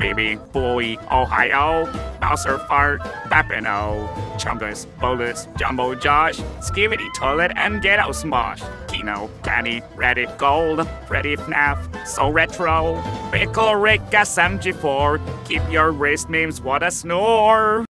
Baby Boy, Ohio, Bowser Fart, Papino, Chungus, Bolus, Jumbo Josh, Skibidi Toilet, and Get Out Smosh. Kino, Danny, Reddit Gold, Freddy FNAF, So Retro, Pickle Rick SMG4, keep your wrist memes what a snore.